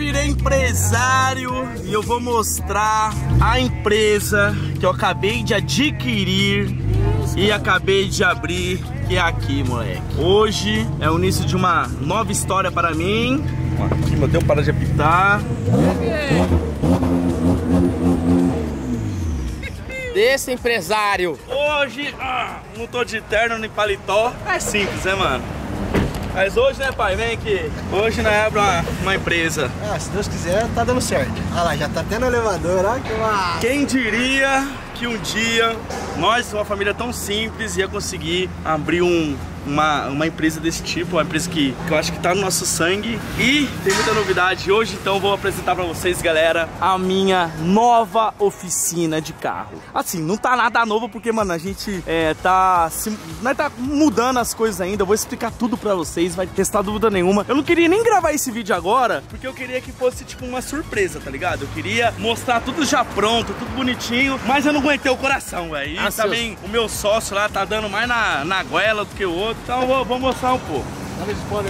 virei empresário e eu vou mostrar a empresa que eu acabei de adquirir e acabei de abrir, que é aqui, moleque. Hoje é o início de uma nova história para mim. Aqui, meu Deus, para de apitar. Desse empresário. Hoje, ah, não tô de terno nem paletó. É simples, né, mano? Mas hoje, né, pai? Vem aqui. Hoje nós abrimos uma, uma empresa. Ah, se Deus quiser, tá dando certo. Olha lá, já tá tendo elevador, olha que massa. Quem diria que um dia nós, uma família tão simples, ia conseguir abrir um, uma, uma empresa desse tipo, uma empresa que, que eu acho que tá no nosso sangue e tem muita novidade. Hoje, então, vou apresentar pra vocês, galera, a minha nova oficina de carro. Assim, não tá nada novo porque, mano, a gente é, tá, se, nós tá mudando as coisas ainda. Eu vou explicar tudo pra vocês, vai testar dúvida nenhuma. Eu não queria nem gravar esse vídeo agora porque eu queria que fosse, tipo, uma surpresa, tá ligado? Eu queria mostrar tudo já pronto, tudo bonitinho, mas eu não aguentei o coração, velho. E Ah, também o meu sócio lá tá dando mais na, na goela do que o outro, então vou, vou mostrar um pouco.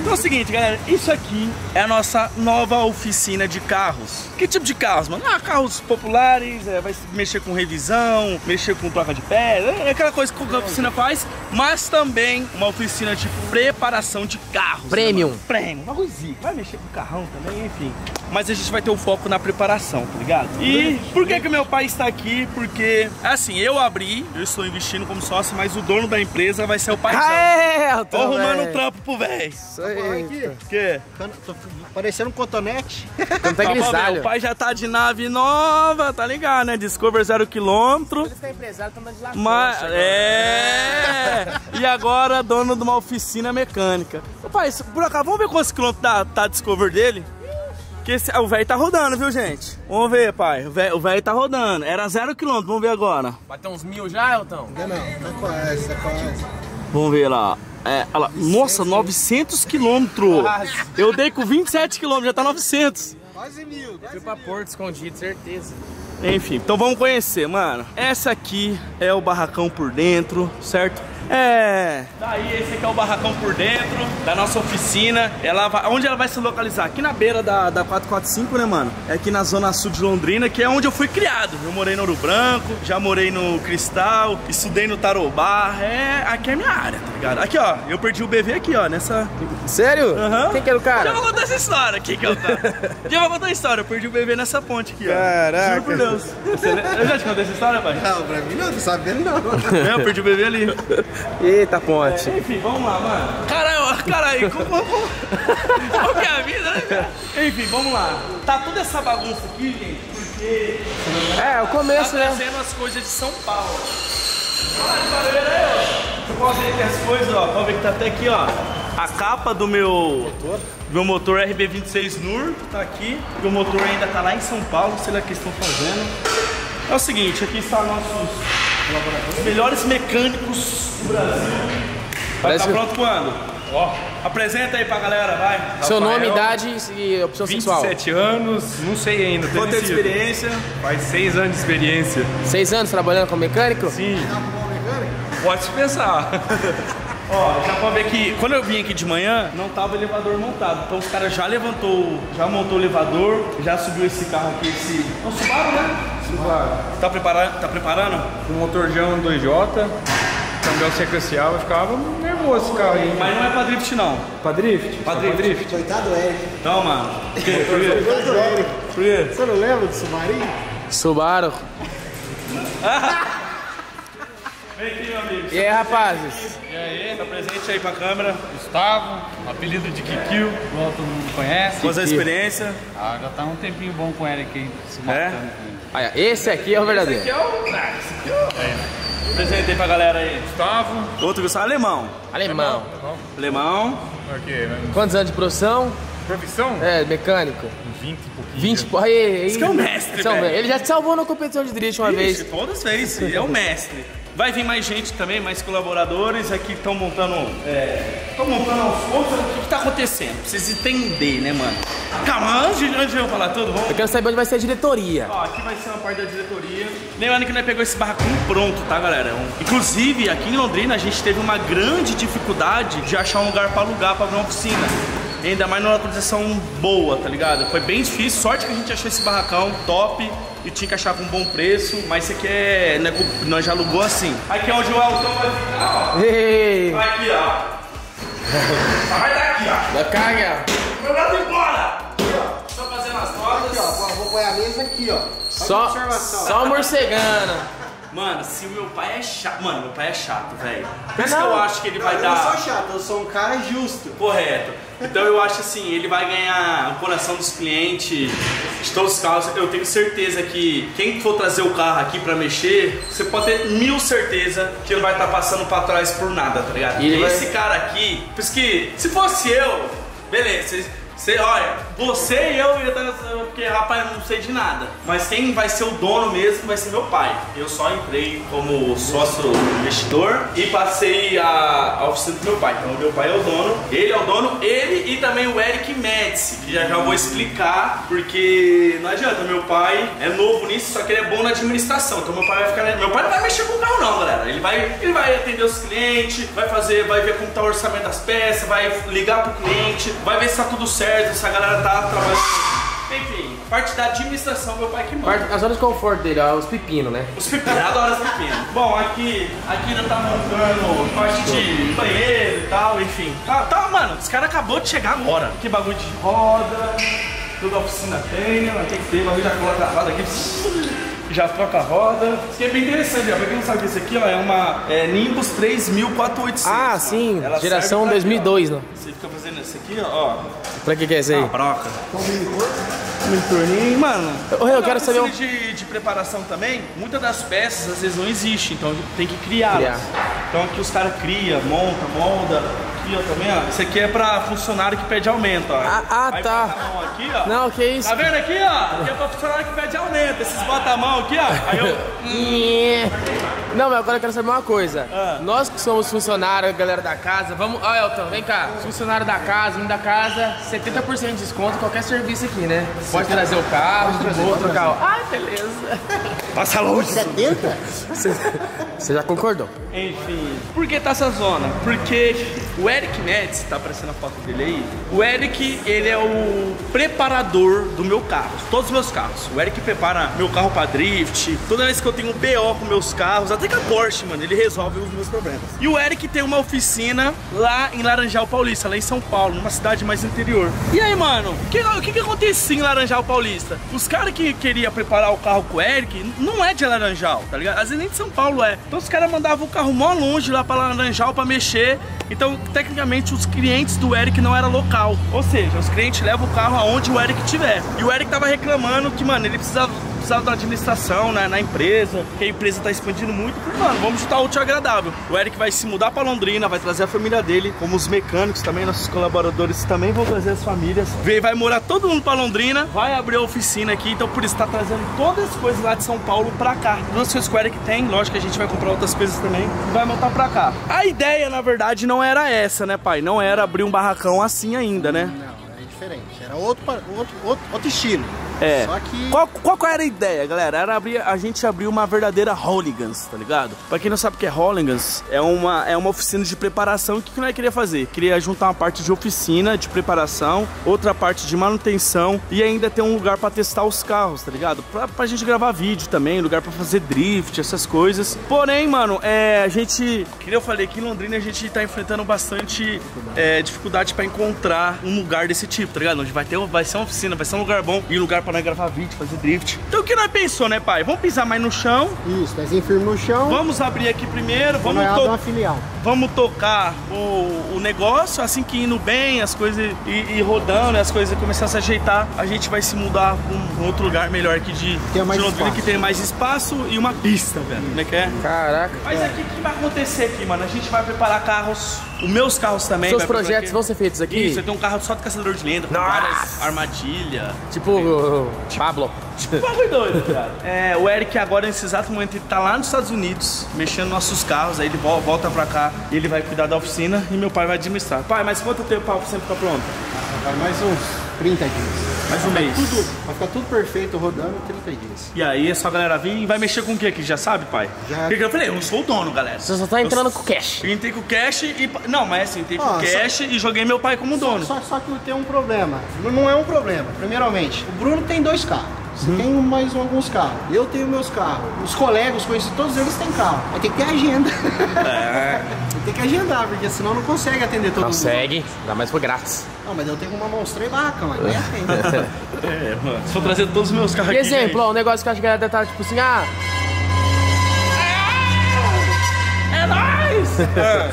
Então é o seguinte, galera, isso aqui é a nossa nova oficina de carros. Que tipo de carros, mano? Ah, carros populares, é, vai mexer com revisão, mexer com troca de pé, é aquela coisa que a oficina faz, mas também uma oficina de preparação de carros. né, Premium. mano? Premium, uma coisinha. Vai mexer com carrão também, enfim. Mas a gente vai ter o foco na preparação, tá ligado? E por que que meu pai está aqui? Porque, assim, eu abri, eu estou investindo como sócio, mas o dono da empresa vai ser o pai. Aê, eu Tô arrumando um trampo pro velho. Isso Olha aí. O quê? Tô parecendo um cotonete. Não tá grisalho. o pai já tá de nave nova, tá ligado, né? Discover zero quilômetro. Eles têm empresário, estão de lá. Mas, é. E agora dono de uma oficina mecânica. Ô, pai, por acaso, vamos ver quantos quilômetros tá, tá a Discover dele? Que esse, o velho tá rodando, viu, gente? Vamos ver, pai. O velho tá rodando. Era zero quilômetro, vamos ver agora. Bateu uns mil já, Elton? Não, não, tá quase, tá quase. Vamos ver lá. É, olha lá. Nossa, 900 quilômetros. Quase. Eu dei com 27 quilômetros, já tá 900. Quase mil. Fui pra Porto escondido, certeza. Enfim, então vamos conhecer, mano. Essa aqui é o barracão por dentro, certo? É. Daí esse aqui é o barracão por dentro da nossa oficina. Ela vai, onde ela vai se localizar? Aqui na beira da, da 445, né, mano? É aqui na zona sul de Londrina, que é onde eu fui criado. Eu morei no Ouro Branco, já morei no Cristal, estudei no Tarobá. É, aqui é minha área, tá ligado? Aqui, ó, eu perdi o BV aqui, ó, nessa. Sério? Aham. Quem que era o Já cara? vou contar essa história aqui que eu tá. Já vou contar a história, eu perdi o bebê nessa ponte aqui, ó. Caraca. Juro por Deus. Você eu já te contei essa história, pai? Não, pra mim não, tô sabendo não. É, eu perdi o bebê ali. Eita, ponte. Enfim, vamos lá, mano. Caralho, caralho, como, como, que é a vida, né, cara? Enfim, vamos lá. Tá toda essa bagunça aqui, gente, porque É, o tá começo, né? trazendo as coisas de São Paulo. Olha esse barulho aí, ó. Você pode ver que as coisas, ó, pode ver que tá até aqui, ó. A capa do meu meu motor RB26 NUR tá aqui. Meu motor ainda tá lá em São Paulo, sei lá o que estão fazendo. É o seguinte, aqui estão nossos os melhores mecânicos do Brasil. Vai estar Brasil. pronto quando? Ó, Apresenta aí pra galera, vai. Seu nome, Rafael, idade e opção sexual. 27 anos, não sei ainda. Quanto de experiência? Faz 6 anos de experiência. Seis anos trabalhando como mecânico? Sim. Pode pensar. Ó, já pode ver que quando eu vim aqui de manhã, não tava o elevador montado. Então os caras já levantou, já montou o elevador, já subiu esse carro aqui, esse. É um Subaru, né? Subaru. Tá preparando? Tá preparando? O motor já é um 2J, câmbio sequencial, eu ficava nervoso esse carro aí. Mas não é pra drift não. Pra drift? Pra Só drift. Coitado do Eric. Então, mano. Por quê? Você não lembra do submarino? Subaru. Vem aqui, meu amigo. E aí, rapazes? E aí? Tá presente aí pra câmera. Gustavo, apelido de Kikil, igual todo mundo conhece. Quanto a experiência? Ah, já tá um tempinho bom com o Eric aí, se É? matando com ele. Olha, esse aqui é o verdadeiro. Esse aqui é o. Ah, esse aqui é o. Presente aí pra galera aí. Gustavo. Outro Gustavo alemão. Alemão. Alemão. Ok, né? Quantos anos de profissão? Profissão? É, mecânico. 20 e pouquinho. 20 por aí, aí. Esse que é o mestre, Esse é mestre. Ele já te salvou na competição de drift uma Ixi, vez. Todas vezes, é o mestre. Vai vir mais gente também, mais colaboradores aqui estão montando. Estão montando aos poucos. O que, que tá acontecendo? Precisa entender, né, mano? Calma, antes, de- antes de eu falar tudo, vamos. Eu quero saber onde vai ser a diretoria. Ó, aqui vai ser uma parte da diretoria. Lembrando que nós pegou esse barracão pronto, tá, galera? Inclusive, aqui em Londrina, a gente teve uma grande dificuldade de achar um lugar pra alugar pra abrir uma oficina. E ainda mais numa localização boa, tá ligado? Foi bem difícil, sorte que a gente achou esse barracão top e tinha que achar com um bom preço, mas isso aqui é. né, nós já alugou assim. Aqui é onde o Elton vai ficar, ó. Ei, Vai aqui, ó. Vai daqui, ó. da carga. Embora! Aqui, ó. Só fazendo as notas. Aqui, ó, vou pôr a mesa aqui, ó. Só, só morcegando. Mano, se o meu pai é chato. Mano, meu pai é chato, velho. Por isso que eu acho que ele vai eu dar. não sou chato, eu sou um cara justo. Correto. Então eu acho assim, ele vai ganhar o coração dos clientes de todos os carros. Eu tenho certeza que quem for trazer o carro aqui pra mexer, você pode ter mil certeza que ele vai estar passando pra trás por nada, tá ligado? E Porque vai- esse cara aqui, por isso que se fosse eu, beleza, você, olha, você e eu. Porque, rapaz, eu não sei de nada. Mas quem vai ser o dono mesmo vai ser meu pai. Eu só entrei como sócio investidor e passei a, a oficina do meu pai. Então, meu pai é o dono, ele é o dono, ele e também o Eric Médici, que já já vou explicar, porque não adianta, meu pai é novo nisso, só que ele é bom na administração. Então, meu pai vai ficar. Meu pai não vai mexer com o carro, não, galera. Ele vai, ele vai atender os clientes, vai fazer, vai ver como tá o orçamento das peças, vai ligar pro cliente, vai ver se tá tudo certo, se a galera tá trabalhando. Enfim, parte da administração, meu pai que manda. As zonas de conforto dele, ó, os pepinos, né? Os pepinos, adoro os pepinos. Bom, aqui, aqui ainda tá montando parte de banheiro e tal, enfim. Tá, tá mano, os caras acabou de chegar agora. Que bagulho de roda, toda a oficina tem, né? tem que ter, bagulho já coloca a roda aqui. Já troca a roda. Isso aqui é bem interessante, ó. Pra quem não sabe, esse aqui ó, é uma é, Nimbus 3400. Ah, mano. sim, Ela geração serve pra 2002, quê, ó? né? Você fica fazendo isso aqui, ó. ó. Pra que que é isso aí? Uma broca. Monitorninho. Mano, Ô, eu na quero saber um- oficina de, de preparação também, muitas das peças às vezes não existem, então tem que criá-las. Criar. Então aqui os caras criam, monta, molda. Aqui, ó, também, ó. Isso aqui é pra funcionário que pede aumento, ó. Ah, ah, Aí tá. aqui, ó. Não, que isso? Tá vendo aqui, ó? Aqui é pra funcionário que pede aumento. Esses botam a mão aqui, ó. Aí eu. Não, mas agora eu quero saber uma coisa. Ah. Nós que somos funcionários, galera da casa, vamos. Ó, Elton, vem cá. Funcionário da casa, vindo da casa, 70% de desconto, qualquer serviço aqui, né? Pode trazer o carro, de boa, trocar o. Ai, beleza. Passa longe. 70? Você já concordou? Enfim. Por que tá essa zona? Porque o Eric Metz, tá aparecendo a foto dele aí. O Eric, ele é o preparador do meu carro, todos os meus carros. O Eric prepara meu carro pra drift. Toda vez que eu tenho um BO com meus carros, até com a Porsche, mano, ele resolve os meus problemas. E o Eric tem uma oficina lá em Laranjal Paulista, lá em São Paulo, numa cidade mais interior. E aí, mano, o que, que, que acontecia em Laranjal Paulista? Os caras que queriam preparar o carro com o Eric não é de Laranjal, tá ligado? Às vezes nem de São Paulo é. Então os caras mandavam o carro mó longe lá pra Laranjal pra mexer. Então, tecnicamente, os clientes do Eric não era local. Ou seja, os clientes levam o carro aonde o Eric tiver. E o Eric tava reclamando que, mano, ele precisava precisava da administração né, na empresa, que a empresa tá expandindo muito. Mano, vamos juntar útil agradável. O Eric vai se mudar pra Londrina, vai trazer a família dele, como os mecânicos também, nossos colaboradores também vão trazer as famílias. Vai morar todo mundo pra Londrina, vai abrir a oficina aqui, então por isso tá trazendo todas as coisas lá de São Paulo pra cá. Todas as coisas que o Eric tem, lógico que a gente vai comprar outras coisas também e vai montar pra cá. A ideia, na verdade, não era essa, né, pai? Não era abrir um barracão assim ainda, né? Não, é diferente. Era outro, outro, outro, outro estilo. É. Só que. Qual, qual era a ideia, galera? Era abrir, a gente abrir uma verdadeira Hooligans, tá ligado? Pra quem não sabe o que é Hooligans, é uma, é uma oficina de preparação. O que, que nós queria fazer? Queria juntar uma parte de oficina de preparação, outra parte de manutenção e ainda ter um lugar pra testar os carros, tá ligado? Pra, pra gente gravar vídeo também, lugar pra fazer drift, essas coisas. Porém, mano, é, a gente, que eu falei, aqui em Londrina a gente tá enfrentando bastante é, dificuldade pra encontrar um lugar desse tipo, tá ligado? Onde vai ter, vai ser uma oficina, vai ser um lugar bom e um lugar pra nós gravar vídeo, fazer drift. Então o que nós pensou, né, pai? Vamos pisar mais no chão, Isso, pezinho firme no chão. vamos abrir aqui primeiro, Vamos vamos, abrir to uma filial. Vamos tocar o, o negócio, assim que indo bem, as coisas e, e rodando, as coisas começar a se ajeitar, a gente vai se mudar pra um outro lugar melhor aqui de, Tenha mais de Londrina, espaço. que tem mais espaço e uma pista, velho. Como é que é? Caraca. Mas aqui o que vai acontecer aqui, mano? A gente vai preparar carros, os meus carros também. Seus projetos aqui. vão ser feitos aqui? Isso, eu tenho um carro só de caçador de lenda, com Nossa! várias armadilhas. Tipo, o Pablo. Bagulho doido, cara. É, o Eric agora, nesse exato momento, ele tá lá nos Estados Unidos, mexendo nos nossos carros, aí ele vol- volta pra cá e ele vai cuidar da oficina e meu pai vai administrar. Pai, mas quanto tempo pra oficina ficar pronta? Vai mais uns 30 dias. Mais um mês. Tudo, vai ficar tudo perfeito rodando 30 dias. E aí é só a galera vir e vai mexer com o que aqui? Já sabe, pai? Já. Porque eu falei, eu não sou o dono, galera. Você só tá entrando com cash. Eu entrei com o cash e. Não, mas assim, entrei com Ó, o cash e joguei meu pai como dono. Só, só que tem um problema. Não é um problema. Primeiramente, o Bruno tem dois carros. Você Uhum. tem mais alguns carros. Eu tenho meus carros. Os colegas, os conhecidos, todos eles têm carro. Aí tem que ter agenda. É. tem que agendar, porque senão não consegue atender todo mundo. Consegue, ainda mais foi grátis. Não, mas eu tenho uma monstra e vaca, mas nem atende. É, mano. Se for trazer todos os meus carros E aqui. exemplo, ó, um negócio que eu acho que a galera deve estar tipo assim, ah. É nóis!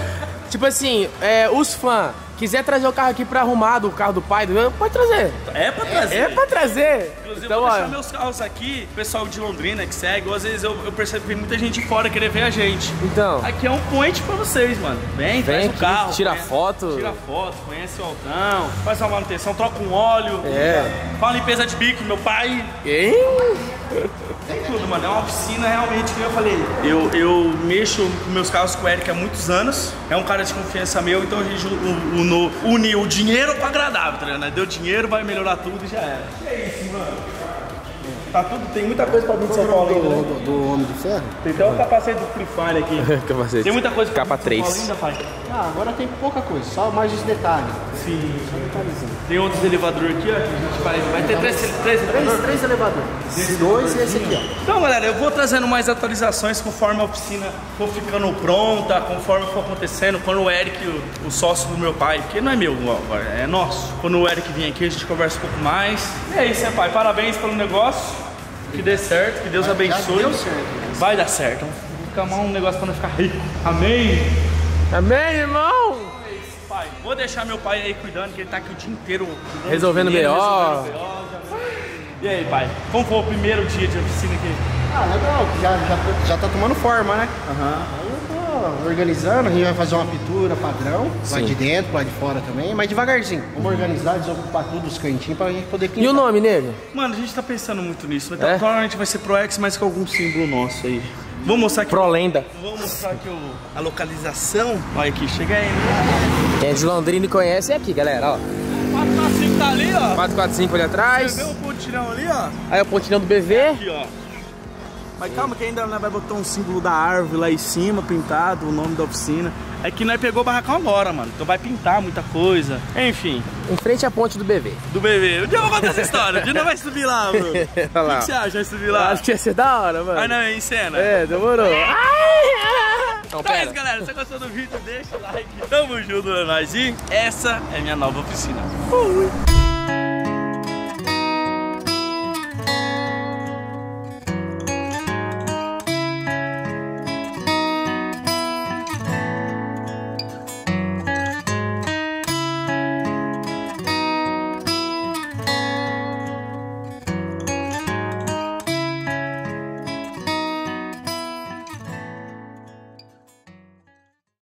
Tipo assim, é, os fãs, quiser trazer o carro aqui pra arrumar do carro do pai, do- pode trazer. É pra trazer. É pra trazer. Inclusive, Então, eu vou deixar ó, meus carros aqui, o pessoal de Londrina que segue, ou às vezes eu, eu percebo que tem muita gente fora querer ver a gente. então, Aqui é um point pra vocês, mano. Vem, traz o aqui, carro. tira conhece- foto. Tira foto, conhece o Altão, faz uma manutenção, troca um óleo. É. Faz uma limpeza de bico, meu pai. hein? Tem tudo, mano. É uma oficina realmente que eu falei. Eu, eu mexo meus carros com o Eric há muitos anos. É um cara de confiança meu, então a gente u- unou- une o dinheiro com o agradável, tá ligado? Deu dinheiro, vai melhorar tudo e já era. Que é isso, mano? Tá tudo, tem muita coisa pra vir de São Paulo ainda. né? do, do Homem de Ferro? Tem até o capacete do Free Fire aqui. Capacete. Tem muita coisa pra Capa vir de São 3. Paulo ainda, pai. Ah, agora tem pouca coisa, só mais os detalhes. Sim. Tem outros elevadores aqui, ó, que a gente vai... Vai ter três, três Três, elevadores? três elevadores. Esse dois e esse aqui, ó. Então, galera, eu vou trazendo mais atualizações conforme a oficina for ficando pronta, conforme for acontecendo. Quando o Eric, o, o sócio do meu pai, que não é meu agora, é nosso. Quando o Eric vir aqui, a gente conversa um pouco mais. E é isso, né, pai? Parabéns pelo negócio. Que dê certo, que Deus abençoe. deu certo. Vai dar certo. Vamos ficar um negócio pra não ficar rico. Amém. Amém, irmão? Pai, vou deixar meu pai aí cuidando, que ele tá aqui o dia inteiro Resolvendo BO. resolvendo BO, E aí, pai? Como foi o primeiro dia de oficina aqui? Ah, legal, já, já, tá- já tá tomando forma, né? Eu tô organizando, a gente vai fazer uma pintura padrão, lá de dentro, lá de fora também, mas devagarzinho. Vamos organizar, desocupar tudo os cantinhos pra gente poder pintar. E o nome, nego? Mano, a gente tá pensando muito nisso. Vai É? tá, Provavelmente vai ser Pro X, mas com algum símbolo nosso aí. Vou mostrar aqui. Prolenda. Vou mostrar aqui o- a localização. Olha aqui, chega aí. Quem é de Londrina e conhece é aqui, galera, ó. 445 tá ali, ó. 445 ali atrás. Vê o pontilhão ali, ó. Aí o pontilhão do BV. Aqui, ó. Mas calma que ainda vai botar um símbolo da árvore lá em cima, pintado, o nome da oficina. É que nós pegou o barracão agora, mano. Então vai pintar muita coisa. Enfim, Em frente à ponte do BV. do bebê. Um dia eu vou contar essa história. Um dia nós vai subir lá, Bruno. O que, que você acha? Vai subir Eu lá? Acho que ia ser da hora, mano. Vai não, em cena. É, demorou. Então, Então é isso, galera. Se você gostou do vídeo, deixa o like. Tamo junto, é nóis. E essa é minha nova oficina. Fui.